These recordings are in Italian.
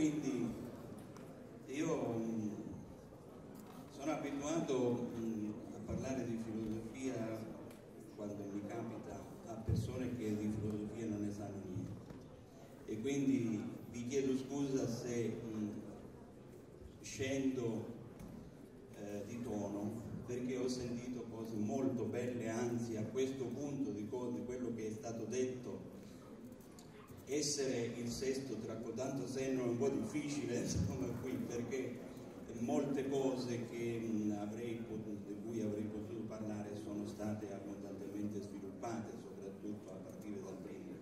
quindi io mh, sono abituato mh, a parlare di filosofia quando mi capita a persone che di filosofia non ne sanno niente. E quindi vi chiedo scusa se mh, scendo eh, di tono perché ho sentito cose molto belle, anzi a questo punto di quello che è stato detto essere il sesto tra tanto senno è un po' difficile insomma qui perché molte cose potuto, di cui avrei potuto parlare sono state abbondantemente sviluppate soprattutto a partire dal primo,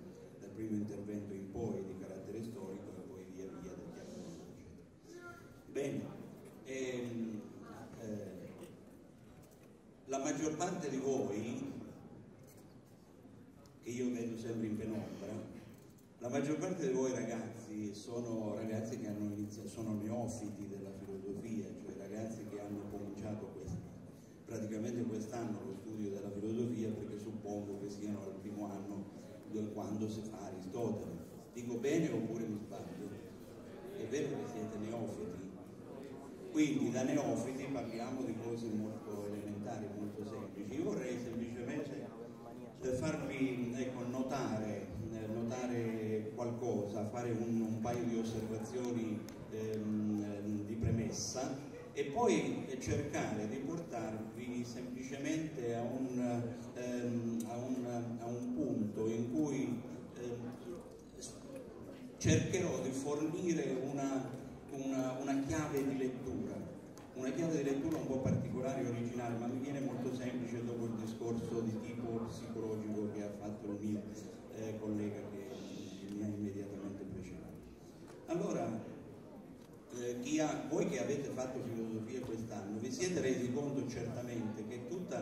dal primo intervento in poi di carattere storico e poi via via degli altri bene ehm, eh, la maggior parte di voi che io vedo sempre in penombra la maggior parte di voi ragazzi sono ragazzi che hanno iniziato, sono neofiti della filosofia, cioè ragazzi che hanno cominciato quest, praticamente quest'anno lo studio della filosofia perché suppongo che siano al primo anno quando si fa Aristotele. Dico bene oppure mi sbaglio? È vero che siete neofiti? Quindi da neofiti parliamo di cose molto elementari, molto semplici. Io vorrei semplicemente farvi ecco, notare, qualcosa, fare un, un paio di osservazioni ehm, di premessa e poi cercare di portarvi semplicemente a un, ehm, a un, a un punto in cui ehm, cercherò di fornire una, una, una chiave di lettura. Una chiave di lettura un po' particolare e originale, ma mi viene molto semplice dopo il discorso di tipo psicologico che ha fatto il mio eh, collega ha immediatamente preceduto. Allora, eh, ha, voi che avete fatto filosofia quest'anno, vi siete resi conto certamente che tutto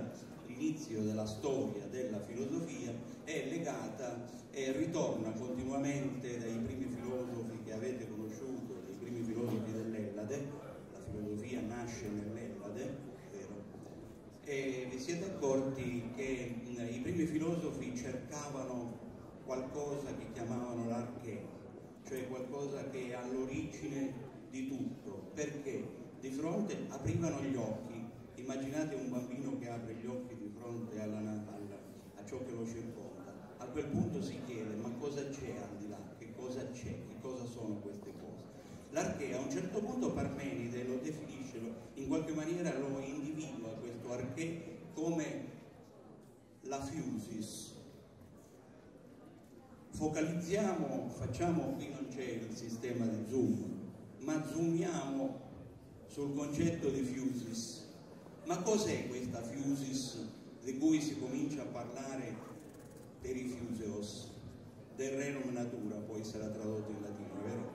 l'inizio della storia della filosofia è legata e ritorna continuamente dai primi filosofi che avete conosciuto, dai primi filosofi dell'Ellade, filosofia nasce nell'Ellade, vero? E vi siete accorti che i primi filosofi cercavano qualcosa che chiamavano l'arché, cioè qualcosa che è all'origine di tutto, perché? Di fronte aprivano gli occhi, immaginate un bambino che apre gli occhi di fronte alla, alla, a ciò che lo circonda, a quel punto si chiede ma cosa c'è al di là, che cosa c'è, che cosa sono queste cose? L'archea a un certo punto Parmenide lo definisce, in qualche maniera lo individua questo arché come la fusis. Focalizziamo, facciamo, qui non c'è il sistema di zoom, ma zoomiamo sul concetto di fusis. Ma cos'è questa fusis di cui si comincia a parlare per i fuseos? Del renum natura, poi sarà tradotto in latino, vero?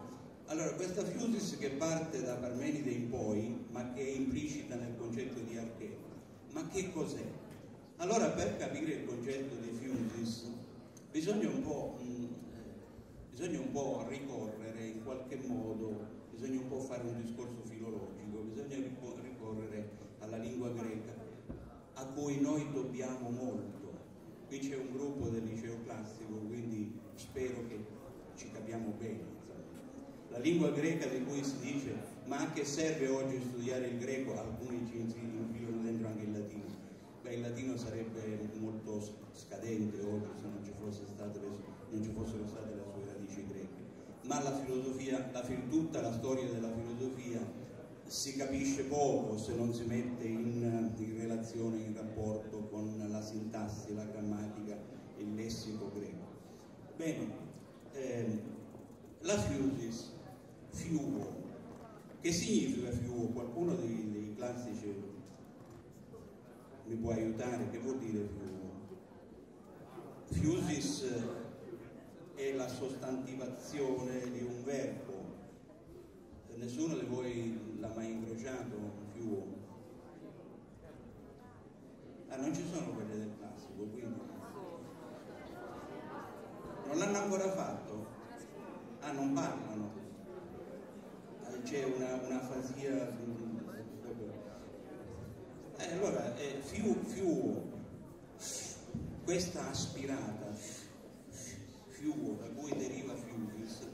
Allora, questa fusis che parte da Parmenide in poi, ma che è implicita nel concetto di arché, ma che cos'è? Allora, per capire il concetto di fusis, bisogna un po', mh, mm, bisogna un po' ricorrere in qualche modo, bisogna un po' fare un discorso filologico, bisogna ricorrere alla lingua greca, a cui noi dobbiamo molto. Qui c'è un gruppo del liceo classico, quindi spero che ci capiamo bene. La lingua greca di cui si dice ma a che serve oggi studiare il greco, alcuni ci infilano dentro anche il latino. Beh, il latino sarebbe molto scadente oggi se non ci, le, non ci fossero state le sue radici greche. Ma la filosofia, la, tutta la storia della filosofia si capisce poco se non si mette in, in relazione, in rapporto con la sintassi, la grammatica, il lessico greco. Bene, eh, la Fusis fiumo. Che significa fiumo? Qualcuno dei, dei classici mi può aiutare? Che vuol dire fiumo? Fusis è la sostantivazione di un verbo. Nessuno di voi l'ha mai incrociato fiumo? Ah, non ci sono quelle del classico, quindi non l'hanno ancora fatto? Ah, non parlano? c'è una, una fasia eh, allora eh, più, più questa aspirata fiuo da cui deriva fiuvis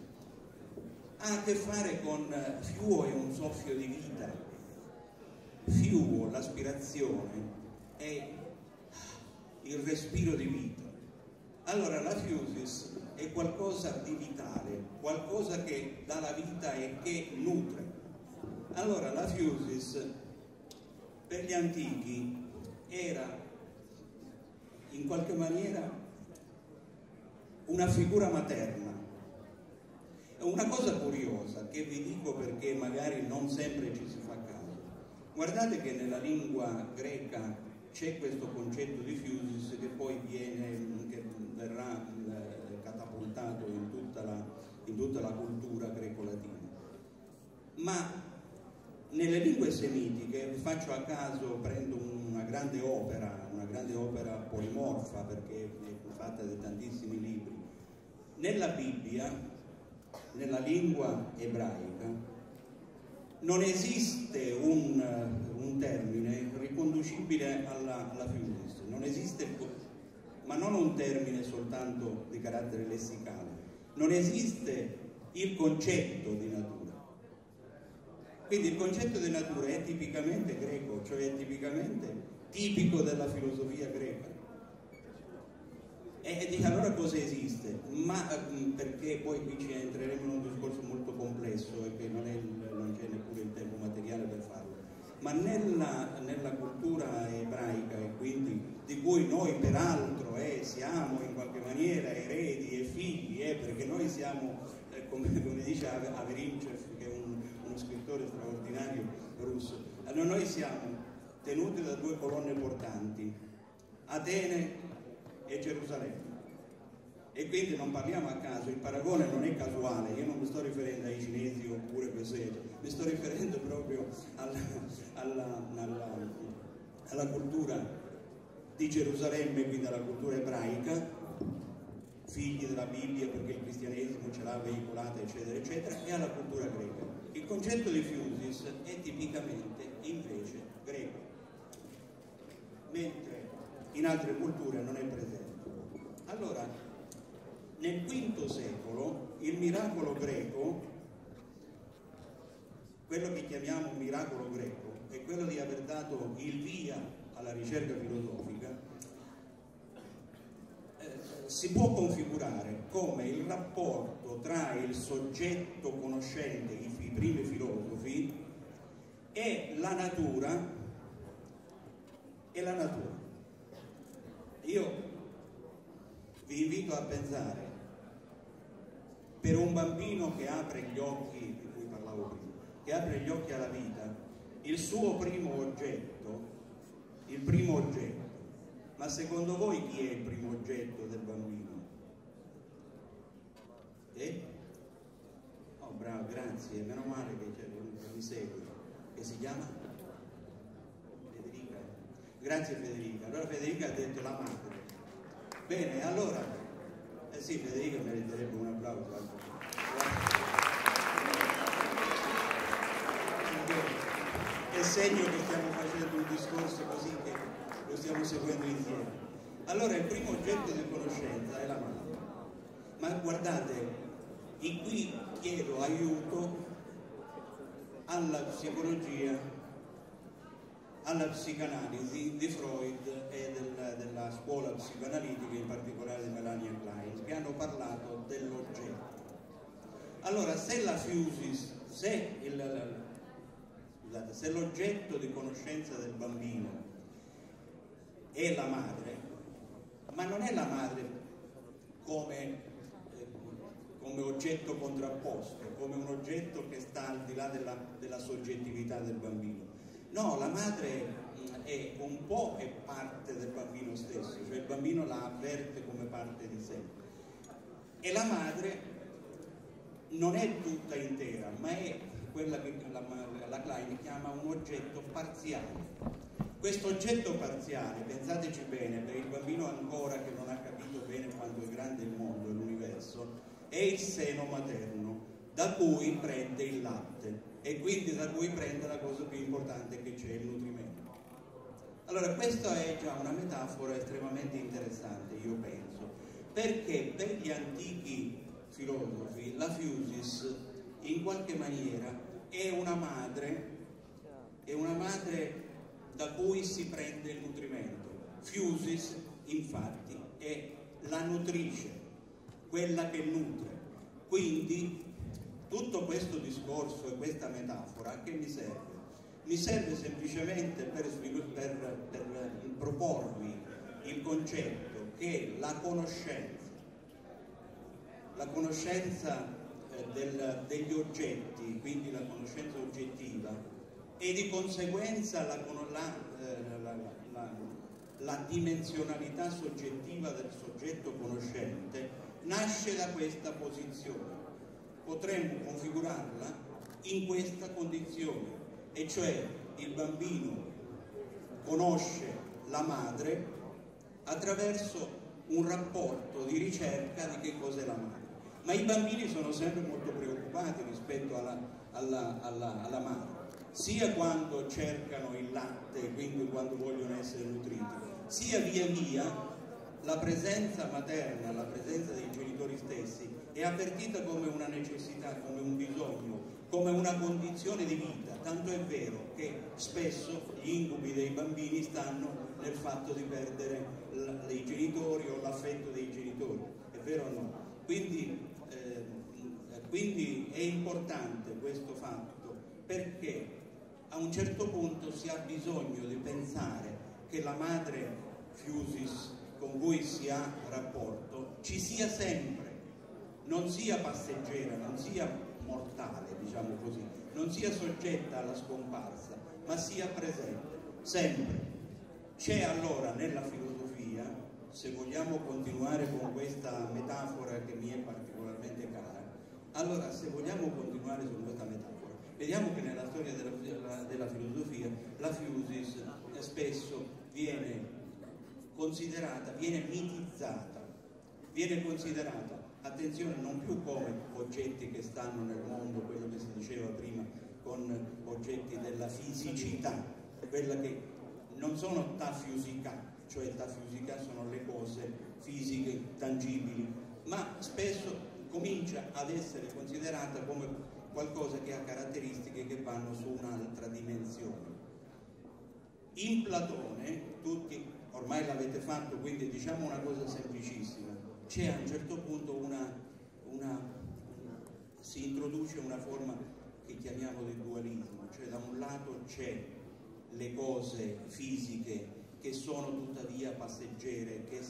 ha a che fare con fiuo e un soffio di vita. Fiuo, l'aspirazione, è il respiro di vita. Allora la fusis è qualcosa di vitale, qualcosa che dà la vita e che nutre. Allora la fusis per gli antichi era in qualche maniera una figura materna. È una cosa curiosa che vi dico perché magari non sempre ci si fa caso. Guardate che nella lingua greca c'è questo concetto di fusis che poi viene, che verrà eh, catapultato in tutta, la, in tutta la cultura greco-latina. Ma nelle lingue semitiche, faccio a caso, prendo una grande opera, una grande opera polimorfa perché è fatta da tantissimi libri, nella Bibbia, nella lingua ebraica, non esiste un, un termine riconducibile alla, alla fiumis, non esiste, ma non un termine soltanto di carattere lessicale, non esiste il concetto di natura. Quindi il concetto di natura è tipicamente greco, cioè è tipicamente tipico della filosofia greca. E dice allora cosa esiste? Ma mm, perché poi qui ci entreremo in un discorso molto complesso e che non, è, non c'è neppure il tempo materiale per farlo. Ma nella, nella cultura ebraica e quindi di cui noi peraltro eh, siamo in qualche maniera eredi e figli, eh, perché noi siamo, eh, come, come, dice Averinchev, che è un, scrittore straordinario russo, allora noi siamo tenuti da due colonne portanti, Atene e Gerusalemme. E quindi non parliamo a caso, il paragone non è casuale, io non mi sto riferendo ai cinesi oppure così, mi sto riferendo proprio alla, alla, alla, alla cultura di Gerusalemme, quindi alla cultura ebraica, figli della Bibbia perché il cristianesimo ce l'ha veicolata, eccetera, eccetera, e alla cultura greca. Il concetto di fusis è tipicamente invece greco, mentre in altre culture non è presente. Allora, nel V secolo il miracolo greco, quello che chiamiamo miracolo greco, è quello di aver dato il via alla ricerca filosofica, si può configurare come il rapporto tra il soggetto conoscente, i, i primi filosofi, e la natura e la natura. Io vi invito a pensare, per un bambino che apre gli occhi, di cui parlavo prima, che apre gli occhi alla vita, il suo primo oggetto, il primo oggetto, ma secondo voi chi è il primo oggetto del bambino? Eh? Oh bravo, grazie, meno male che, che mi segue, che si chiama? Grazie Federica. Allora Federica ha detto la madre. Bene, allora, eh sì, Federica meriterebbe un applauso. È segno che stiamo facendo un discorso così che lo stiamo seguendo insieme. Allora il primo oggetto di conoscenza è la madre. Ma guardate, in qui chiedo aiuto alla psicologia alla psicanalisi di Freud e del, della scuola psicoanalitica, in particolare di Melania Klein, che hanno parlato dell'oggetto. Allora, se la fusis, se, il, se l'oggetto di conoscenza del bambino è la madre, ma non è la madre come, eh, come oggetto contrapposto, come un oggetto che sta al di là della, della soggettività del bambino, No, la madre è un po' è parte del bambino stesso, cioè il bambino la avverte come parte di sé. E la madre non è tutta intera, ma è quella che la, la Klein chiama un oggetto parziale. Questo oggetto parziale, pensateci bene, per il bambino ancora che non ha capito bene quanto è grande il mondo e l'universo, è il seno materno da cui prende il latte e quindi da cui prende la cosa più importante che c'è, il nutrimento. Allora questa è già una metafora estremamente interessante, io penso, perché per gli antichi filosofi la fusis in qualche maniera è una madre, è una madre da cui si prende il nutrimento. Fusis, infatti, è la nutrice, quella che nutre. Quindi tutto questo discorso e questa metafora a che mi serve? Mi serve semplicemente per, per, per proporvi il concetto che la conoscenza, la conoscenza eh, del, degli oggetti, quindi la conoscenza oggettiva, e di conseguenza la, la, la, la dimensionalità soggettiva del soggetto conoscente nasce da questa posizione. Potremmo configurarla in questa condizione, e cioè il bambino conosce la madre attraverso un rapporto di ricerca di che cos'è la madre. Ma i bambini sono sempre molto preoccupati rispetto alla, alla, alla, alla madre, sia quando cercano il latte, quindi quando vogliono essere nutriti, sia via via la presenza materna, la presenza dei genitori stessi è avvertita come una necessità, come un bisogno, come una condizione di vita, tanto è vero che spesso gli incubi dei bambini stanno nel fatto di perdere i genitori o l'affetto dei genitori, è vero o no? Quindi, eh, quindi è importante questo fatto. Perché a un certo punto si ha bisogno di pensare che la madre Fusis con cui si ha rapporto ci sia sempre, non sia passeggera, non sia mortale, diciamo così, non sia soggetta alla scomparsa, ma sia presente, sempre. C'è allora nella filosofia, se vogliamo continuare con questa metafora che mi è particolarmente cara, allora se vogliamo continuare su questa metafora, vediamo che nella storia della, della, della filosofia la fusis spesso viene considerata, viene mitizzata, viene considerata, attenzione, non più come oggetti che stanno nel mondo, quello che si diceva prima, con oggetti della fisicità, quella che non sono tafiusica, cioè tafiusica sono le cose fisiche, tangibili, ma spesso comincia ad essere considerata come qualcosa che ha caratteristiche che vanno su un'altra dimensione. In Platone, tutti ormai l'avete fatto, quindi diciamo una cosa semplicissima, c'è a un certo punto una, una, si introduce una forma che chiamiamo di dualismo, cioè da un lato c'è le cose fisiche che sono tuttavia passeggere, che,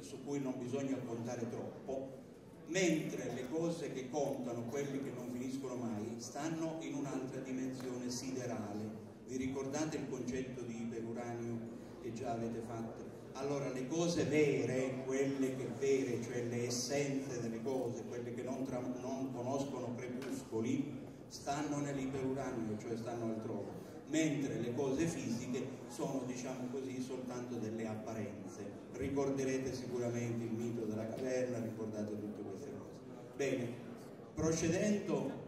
su cui non bisogna contare troppo, mentre le cose che contano, quelle che non finiscono mai, stanno in un'altra dimensione siderale. Vi ricordate il concetto di iperuranio che già avete fatto? Allora le cose vere, quelle che vere, cioè le essenze delle cose, quelle che non, non conoscono crepuscoli, stanno nell'iperuranio, cioè stanno altrove mentre le cose fisiche sono, diciamo così, soltanto delle apparenze. Ricorderete sicuramente il mito della caverna, ricordate tutte queste cose. Bene, procedendo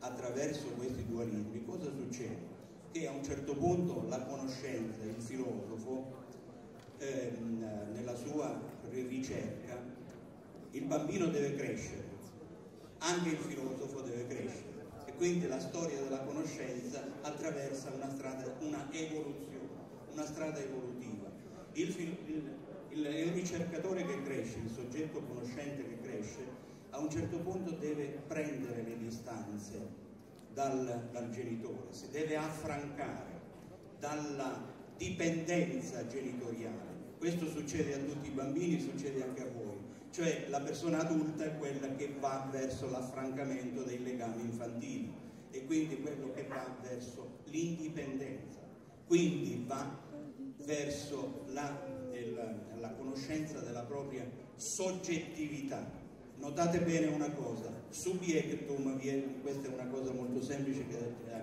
attraverso questi dualismi, cosa succede? Che a un certo punto la conoscenza, il filosofo, ehm, nella sua ricerca, il bambino deve crescere, anche il filosofo deve crescere quindi la storia della conoscenza attraversa una strada, una evoluzione, una strada evolutiva. Il, il, il, il, ricercatore che cresce, il soggetto conoscente che cresce, a un certo punto deve prendere le distanze dal, dal genitore, si deve affrancare dalla dipendenza genitoriale. Questo succede a tutti i bambini, succede anche a voi cioè la persona adulta è quella che va verso l'affrancamento dei legami infantili e quindi quello che va verso l'indipendenza, quindi va verso la, il, la conoscenza della propria soggettività. Notate bene una cosa, subiectum, questa è una cosa molto semplice che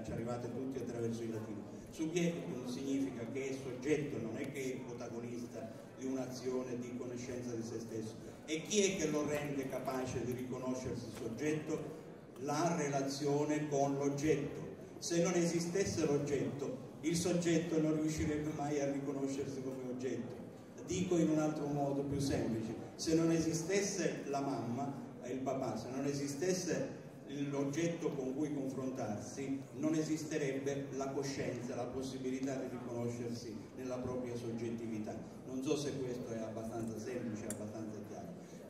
ci arrivate tutti attraverso il latino, subiectum significa che è soggetto, non è che è protagonista di un'azione di conoscenza di se stesso, e chi è che lo rende capace di riconoscersi soggetto? La relazione con l'oggetto. Se non esistesse l'oggetto, il soggetto non riuscirebbe mai a riconoscersi come oggetto. Dico in un altro modo più semplice, se non esistesse la mamma e il papà, se non esistesse l'oggetto con cui confrontarsi, non esisterebbe la coscienza, la possibilità di riconoscersi nella propria soggettività. Non so se questo è abbastanza semplice, abbastanza.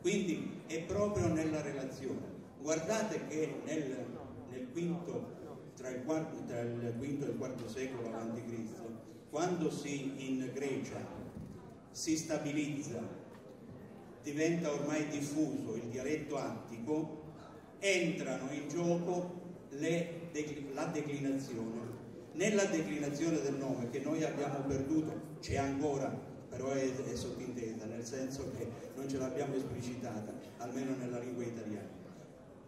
Quindi è proprio nella relazione. Guardate che nel, nel quinto, tra il, quarto, tra il quinto e il quarto secolo a.C., quando si in Grecia si stabilizza, diventa ormai diffuso il dialetto attico, entrano in gioco le, la declinazione. Nella declinazione del nome che noi abbiamo perduto c'è ancora, però è, è sottintesa, nel senso che non ce l'abbiamo esplicitata, almeno nella lingua italiana.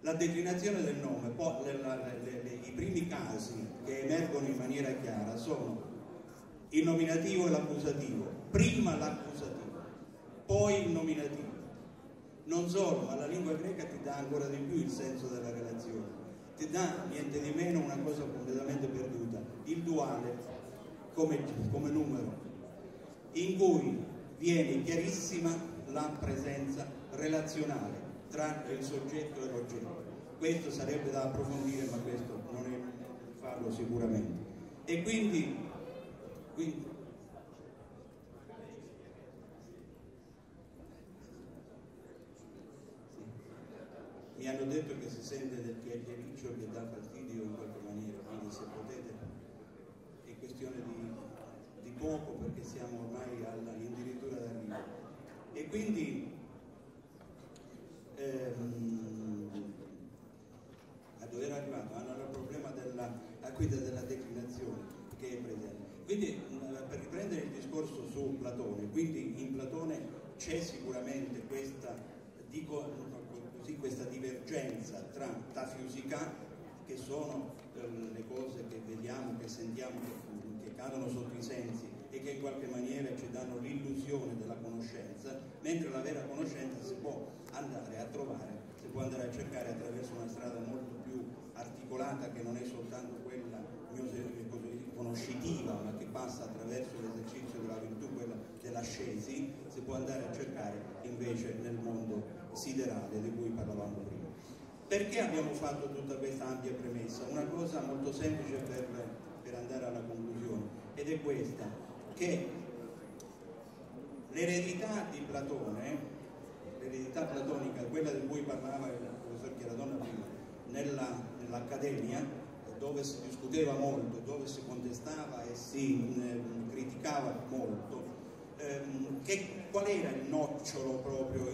La declinazione del nome, poi, le, le, le, i primi casi che emergono in maniera chiara sono il nominativo e l'accusativo, prima l'accusativo, poi il nominativo non solo, ma la lingua greca ti dà ancora di più il senso della relazione, ti dà niente di meno una cosa completamente perduta, il duale come, come numero, in cui viene chiarissima la presenza relazionale tra il soggetto e l'oggetto. Questo sarebbe da approfondire, ma questo non è farlo sicuramente. E quindi, quindi mi hanno detto che si sente del chiacchiericcio che dà fastidio in qualche maniera, quindi se potete è questione di, di poco perché siamo ormai all'indirittura d'arrivo. E quindi ehm, a dove era arrivato? Hanno il problema della, guida della declinazione che è presente. Quindi per riprendere il discorso su Platone, quindi in Platone c'è sicuramente questa, dico, così questa divergenza tra tafiusicà, che sono eh, le cose che vediamo, che sentiamo, che, che cadono sotto i sensi e che in qualche maniera ci danno l'illusione della conoscenza, mentre la vera conoscenza si può andare a trovare, si può andare a cercare attraverso una strada molto più articolata che non è soltanto quella conoscitiva, ma che passa attraverso l'esercizio della virtù, quella dell'ascesi, si può andare a cercare invece nel mondo siderale di cui parlavamo prima. Perché abbiamo fatto tutta questa ampia premessa? Una cosa molto semplice per, per andare alla conclusione ed è questa, che l'eredità di Platone, l'eredità platonica, quella di cui parlava il professor Chiaradonna prima, nella, nell'Accademia, dove si discuteva molto, dove si contestava e si eh, criticava molto, ehm, che, qual era il nocciolo proprio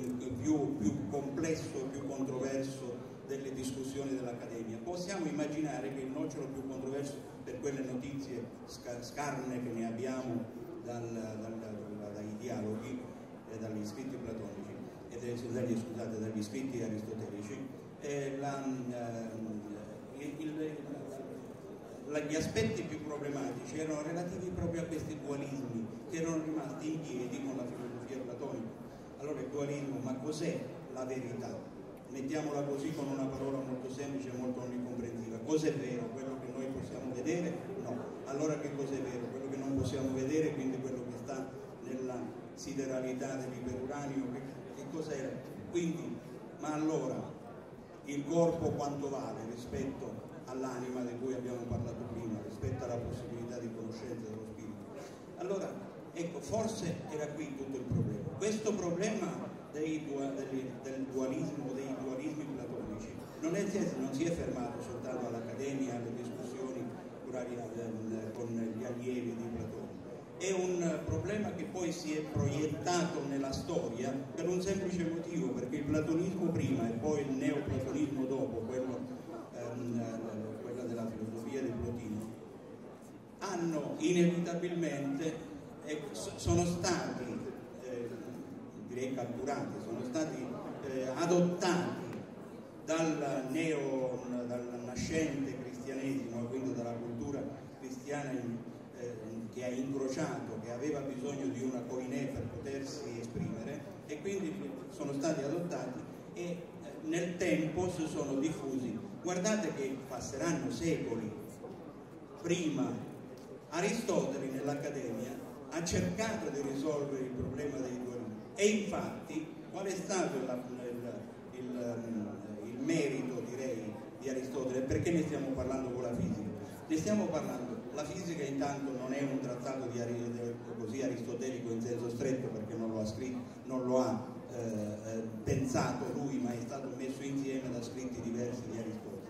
più, più complesso, più controverso delle discussioni dell'Accademia. Possiamo immaginare che il nocciolo più controverso per quelle notizie scarne che ne abbiamo dal, dal, dai dialoghi e dagli scritti platonici, e dagli, scusate, dagli scritti aristotelici, la, eh, il, il, gli aspetti più problematici erano relativi proprio a questi dualismi che erano rimasti in piedi con la filosofia platonica. Allora il dualismo, ma cos'è la verità? Mettiamola così con una parola molto semplice e molto onnicomprensiva. Cos'è vero? Quello che noi possiamo vedere? No. Allora che cos'è vero? Quello che non possiamo vedere, quindi quello che sta nella sideralità dell'iperuranio, che, che cos'è? Quindi, ma allora il corpo quanto vale rispetto all'anima di cui abbiamo parlato prima, rispetto alla possibilità di conoscenza dello spirito. Allora, ecco, forse era qui tutto il problema. Questo problema dei, del dualismo, dei dualismi platonici, non, è, non si è fermato soltanto all'Accademia, alle discussioni con gli allievi di Platone. È un problema che poi si è proiettato nella storia per un semplice motivo, perché il platonismo prima e poi il neoplatonismo dopo, quello ehm, hanno inevitabilmente, eh, sono stati, eh, direi catturati, sono stati eh, adottati dal, neo, dal nascente cristianesimo, quindi dalla cultura cristiana in, eh, che ha incrociato, che aveva bisogno di una coinè per potersi esprimere e quindi sono stati adottati e eh, nel tempo si sono diffusi. Guardate che passeranno secoli prima Aristotele nell'Accademia ha cercato di risolvere il problema dei dualismi e infatti qual è stato la, il, il, il, merito direi di Aristotele, perché ne stiamo parlando con la fisica? Ne stiamo parlando, la fisica intanto non è un trattato di, così aristotelico in senso stretto perché non lo ha scritto, non lo ha eh, eh, pensato lui, ma è stato messo insieme da scritti diversi di Aristotele.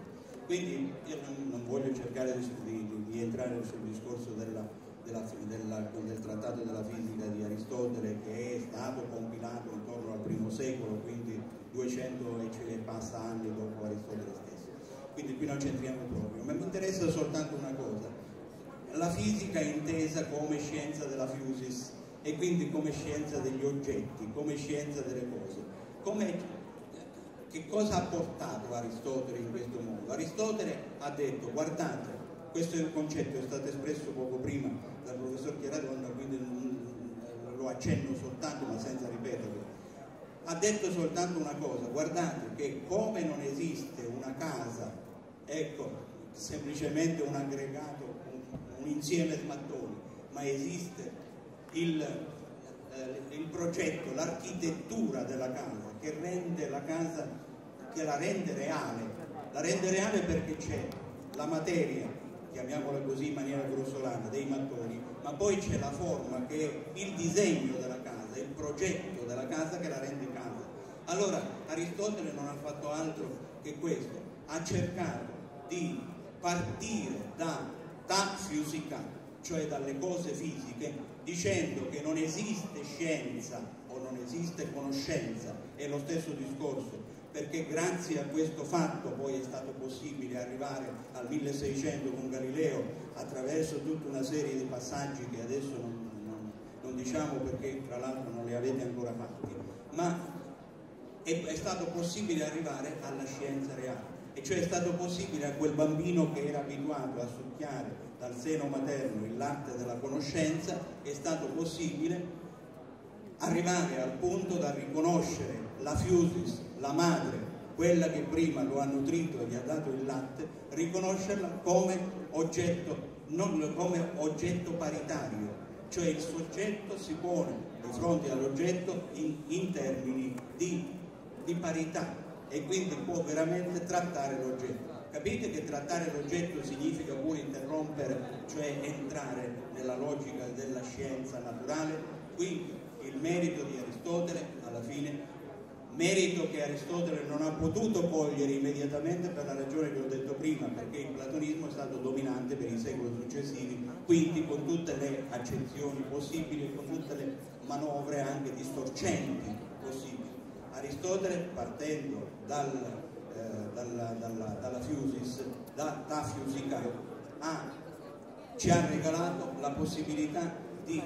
Quindi io non, non voglio cercare di, di, di, entrare sul discorso della, della, della, del trattato della fisica di Aristotele che è stato compilato intorno al primo secolo, quindi 200 e passa anni dopo Aristotele stesso. Quindi qui non c'entriamo proprio, ma mi interessa soltanto una cosa, la fisica è intesa come scienza della fusis e quindi come scienza degli oggetti, come scienza delle cose. Come, che cosa ha portato Aristotele in questo mondo? Aristotele ha detto, guardate, questo è il concetto, è stato espresso poco prima dal professor Chiaradonna, quindi lo accenno soltanto ma senza ripeterlo. Ha detto soltanto una cosa, guardate che come non esiste una casa, ecco, semplicemente un aggregato, un, un insieme di mattoni, ma esiste il, eh, il progetto, l'architettura della casa che rende la casa, che la rende reale. La rende reale perché c'è la materia, chiamiamola così in maniera grossolana, dei mattoni, ma poi c'è la forma che è il disegno della casa, il progetto della casa che la rende casa. Allora Aristotele non ha fatto altro che questo, ha cercato di partire da fisica, cioè dalle cose fisiche, dicendo che non esiste scienza o non esiste conoscenza, è lo stesso discorso, perché grazie a questo fatto poi è stato possibile arrivare al 1600 con Galileo attraverso tutta una serie di passaggi che adesso non, non, non diciamo perché tra l'altro non li avete ancora fatti, ma è, è stato possibile arrivare alla scienza reale. E cioè è stato possibile a quel bambino che era abituato a succhiare dal seno materno il latte della conoscenza, è stato possibile arrivare al punto da riconoscere la Fusis, la madre, quella che prima lo ha nutrito e gli ha dato il latte, riconoscerla come oggetto, non come oggetto paritario, cioè il soggetto si pone di fronte all'oggetto in, in termini di, di parità e quindi può veramente trattare l'oggetto. Capite che trattare l'oggetto significa pure interrompere, cioè entrare nella logica della scienza naturale? Quindi il merito di Aristotele alla fine merito che Aristotele non ha potuto cogliere immediatamente per la ragione che ho detto prima, perché il platonismo è stato dominante per i secoli successivi, quindi con tutte le accezioni possibili con tutte le manovre anche distorcenti possibili. Aristotele partendo dal, eh, dalla, dalla, dalla, Fusis, da, da Fusica, ha, ci ha regalato la possibilità di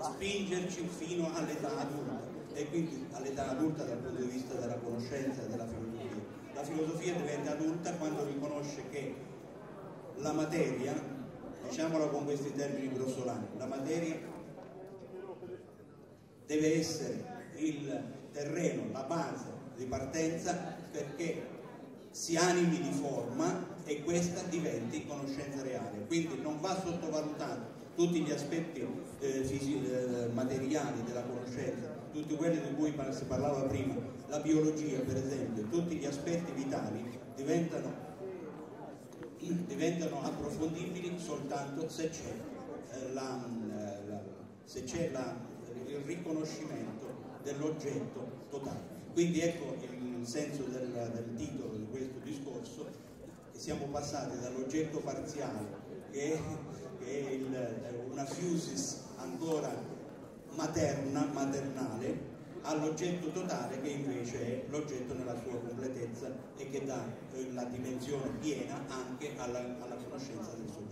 spingerci fino all'età adulta e quindi all'età adulta dal punto di vista della conoscenza e della filosofia. La filosofia diventa adulta quando riconosce che la materia, diciamola con questi termini grossolani, la materia deve essere il terreno, la base di partenza perché si animi di forma e questa diventi conoscenza reale. Quindi non va sottovalutato tutti gli aspetti eh, eh, materiali della conoscenza, tutti quelli di cui si parlava prima, la biologia per esempio, tutti gli aspetti vitali diventano, diventano approfondibili soltanto se c'è, eh, la, eh, la, se c'è la, il riconoscimento dell'oggetto totale. Quindi ecco il senso del, del titolo di questo discorso, siamo passati dall'oggetto parziale, che è, che è il, una fusis ancora materna, maternale, all'oggetto totale che invece è l'oggetto nella sua completezza e che dà eh, la dimensione piena anche alla, alla conoscenza del soggetto.